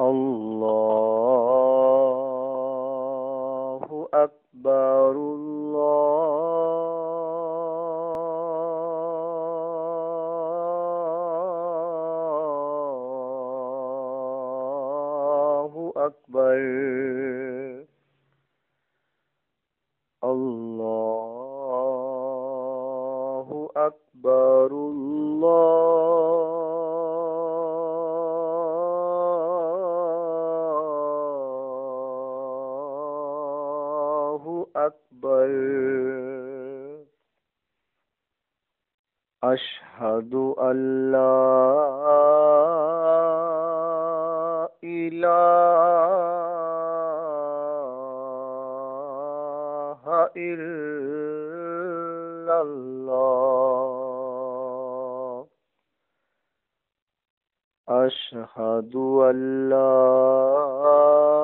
الله أكبر الله أكبر الله أكبر أكبر. أشهد أن لا إله إلا الله. أشهد أن لا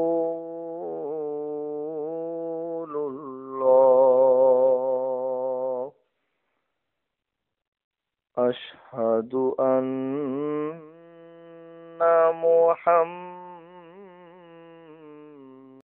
أشهد أن محمدا